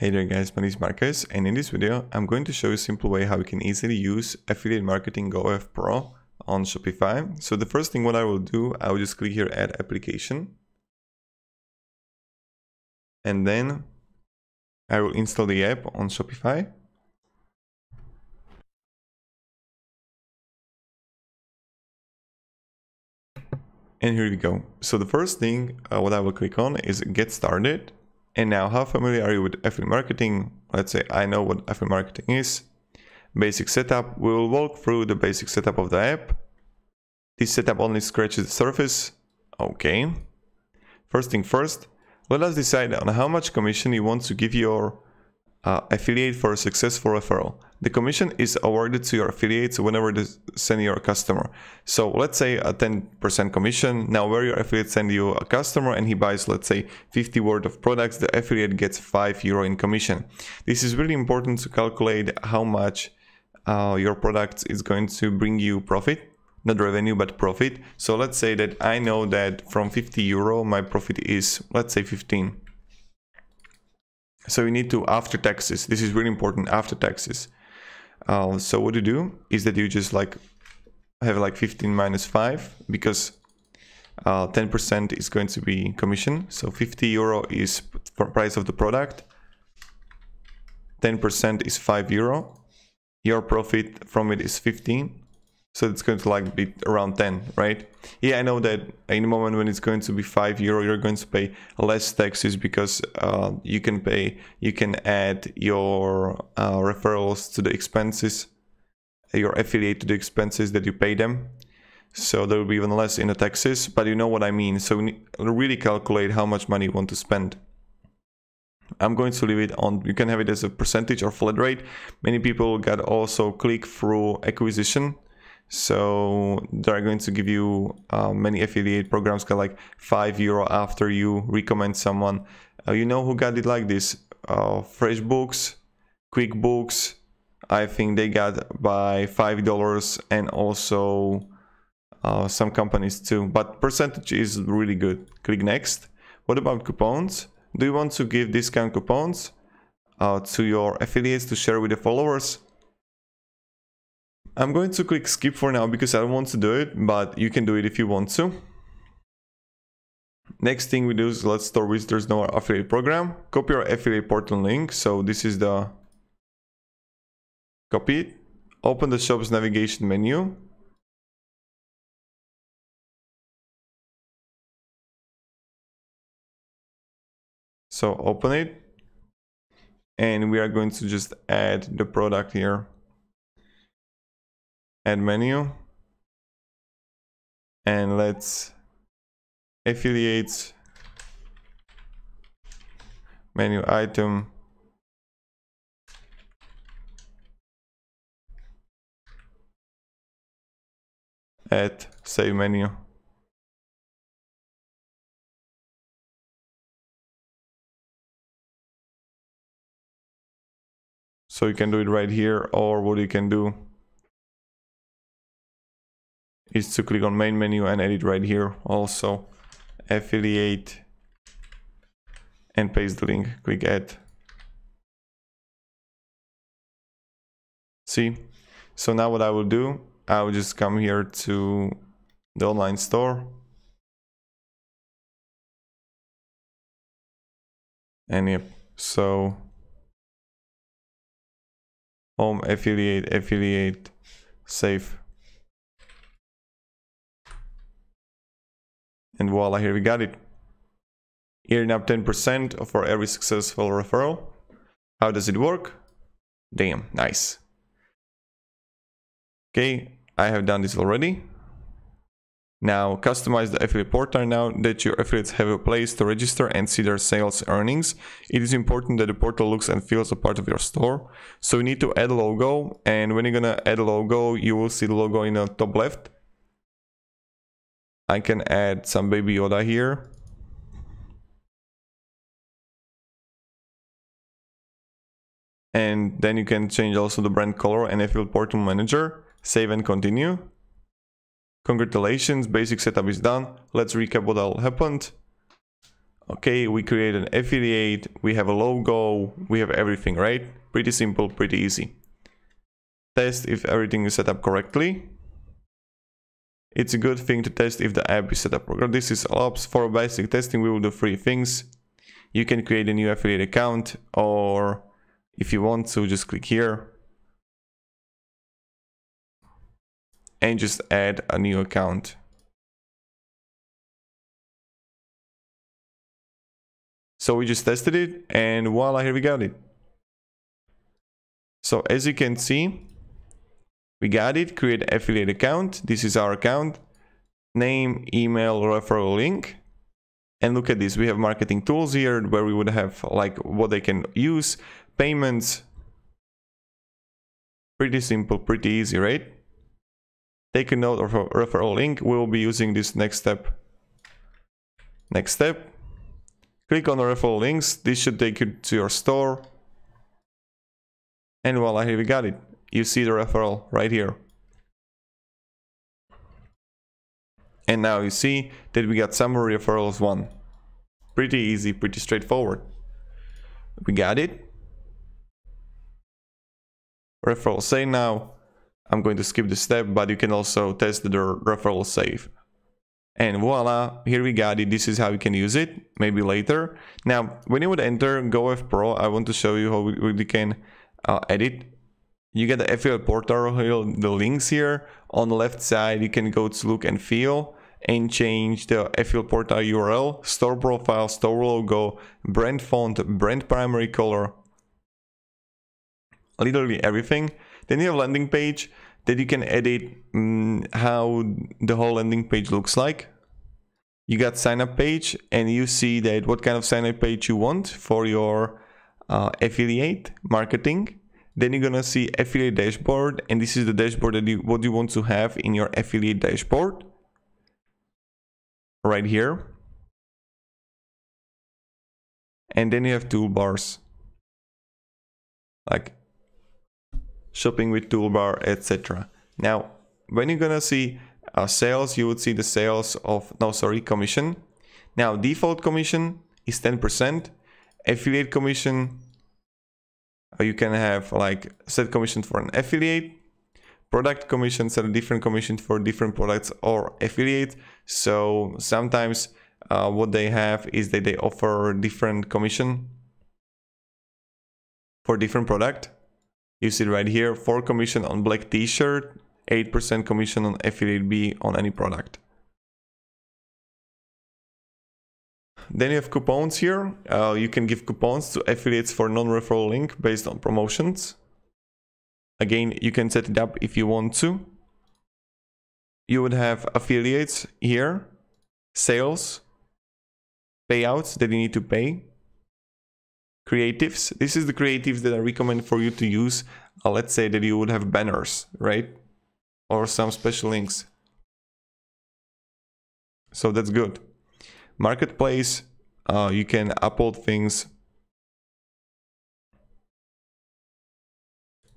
Hey there guys, my name is Marcus and in this video I'm going to show you a simple way how you can easily use Affiliate Marketing GoAffPro on Shopify. So the first thing what I will do, I will just click here add application and then I will install the app on Shopify. And here we go. So the first thing uh, what I will click on is get started and now, how familiar are you with affiliate marketing? Let's say I know what affiliate marketing is. Basic setup. We will walk through the basic setup of the app. This setup only scratches the surface. Okay. First thing first, let us decide on how much commission you want to give your uh, affiliate for a successful referral. The commission is awarded to your affiliates whenever they send your customer. So let's say a 10% commission. Now where your affiliate send you a customer and he buys, let's say 50 worth of products, the affiliate gets 5 euro in commission. This is really important to calculate how much uh, your product is going to bring you profit not revenue but profit so let's say that i know that from 50 euro my profit is let's say 15 so you need to after taxes. This is really important after taxes. Uh, so what you do is that you just like have like 15 minus 5 because 10% uh, is going to be commission. So 50 euro is price of the product. 10% is 5 euro. Your profit from it is 15 so it's going to like be around 10 right? Yeah i know that in a moment when it's going to be 5 euro you're going to pay less taxes because uh, you can pay you can add your uh, referrals to the expenses your affiliate to the expenses that you pay them. So there will be even less in the taxes but you know what i mean. So really calculate how much money you want to spend. I'm going to leave it on, you can have it as a percentage or flat rate. Many people got also click through acquisition so they're going to give you uh, many affiliate programs got like five euro after you recommend someone. Uh, you know who got it like this? Uh, FreshBooks, QuickBooks. I think they got by five dollars and also uh, some companies too. But percentage is really good. Click next. What about coupons? Do you want to give discount coupons uh, to your affiliates to share with the followers? I'm going to click skip for now because I don't want to do it, but you can do it if you want to. Next thing we do is let's store visitors in our affiliate program. Copy our affiliate portal link. So this is the copy it. Open the shop's navigation menu. So open it. And we are going to just add the product here add menu and let's affiliates menu item. Add save menu. So you can do it right here or what you can do is to click on main menu and edit right here also. Affiliate. And paste the link. Click add. See? So now what I will do I will just come here to the online store. And yep so home affiliate affiliate save And voila, here we got it. Earning up 10% for every successful referral. How does it work? Damn, nice. Okay, I have done this already. Now, customize the affiliate portal now that your affiliates have a place to register and see their sales earnings. It is important that the portal looks and feels a part of your store. So you need to add a logo and when you're gonna add a logo, you will see the logo in the top left. I can add some baby Yoda here. And then you can change also the brand color and affiliate portal manager. Save and continue. Congratulations, basic setup is done. Let's recap what all happened. Okay, we create an affiliate, we have a logo, we have everything, right? Pretty simple, pretty easy. Test if everything is set up correctly. It's a good thing to test if the app is set up correctly. This is ops. For basic testing, we will do three things. You can create a new affiliate account or if you want to, just click here and just add a new account. So we just tested it and voila, here we got it. So as you can see, we got it, create affiliate account. This is our account. Name, email, referral link. And look at this, we have marketing tools here where we would have like what they can use, payments. Pretty simple, pretty easy, right? Take a note of a referral link. We will be using this next step. Next step, Click on the referral links. This should take you to your store. And voila, here we got it. You see the referral right here. And now you see that we got summary referrals one. Pretty easy, pretty straightforward. We got it. Referral say now. I'm going to skip this step, but you can also test the referral save and voila here we got it this is how you can use it maybe later now when you would enter GoAffPro I want to show you how we, we can uh, edit you get the affiliate portal the links here on the left side you can go to look and feel and change the affiliate portal URL store profile store logo brand font brand primary color literally everything then you have landing page that you can edit um, how the whole landing page looks like. You got sign up page and you see that what kind of sign up page you want for your uh, affiliate marketing. Then you're gonna see affiliate dashboard and this is the dashboard that you what you want to have in your affiliate dashboard. Right here. And then you have toolbars. Like shopping with toolbar, etc. Now, when you're gonna see uh, sales, you would see the sales of, no, sorry, commission. Now, default commission is 10%. Affiliate commission, you can have like set commission for an affiliate. Product commission, set a different commission for different products or affiliate. So sometimes uh, what they have is that they offer different commission for different product you see right here, 4 commission on black t-shirt, 8% commission on affiliate B on any product. Then you have coupons here. Uh, you can give coupons to affiliates for non-referral link based on promotions. Again, you can set it up if you want to. You would have affiliates here, sales, payouts that you need to pay, creatives. This is the creatives that I recommend for you to use. Uh, let's say that you would have banners, right? Or some special links. So that's good. Marketplace, uh, you can upload things.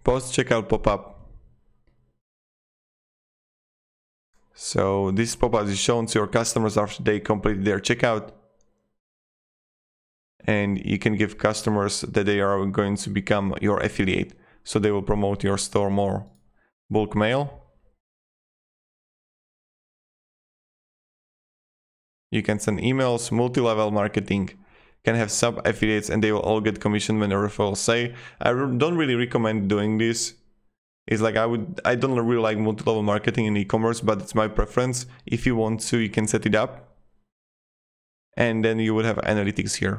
Post checkout pop-up. So this pop-up is shown to your customers after they complete their checkout and you can give customers that they are going to become your affiliate so they will promote your store more bulk mail you can send emails multi-level marketing can have sub affiliates and they will all get commission when a referral say i don't really recommend doing this. It's like i would i don't really like multi-level marketing in e-commerce but it's my preference. If you want to you can set it up. And then you would have analytics here.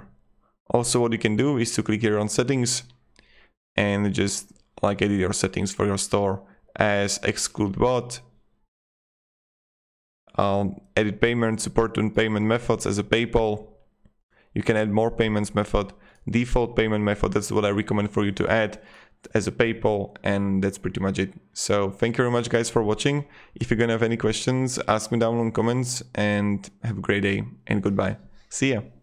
Also what you can do is to click here on settings and just like edit your settings for your store as exclude bot. Um, edit payment, support and payment methods as a PayPal. You can add more payments method. Default payment method, that's what I recommend for you to add as a PayPal and that's pretty much it. So thank you very much guys for watching. If you're gonna have any questions, ask me down in comments and have a great day and goodbye. See ya.